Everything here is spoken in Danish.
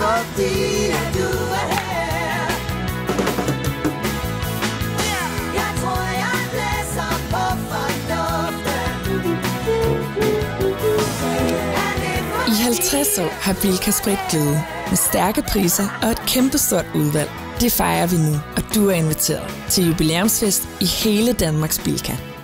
fordi at du er her. Jeg tror, jeg blæser på fornuften. I 50 år har Bilka spredt glæde med stærke priser og et kæmpestort udvalg. Det fejrer vi nu, og du er inviteret til jubilæumsfest i hele Danmarks Bilka.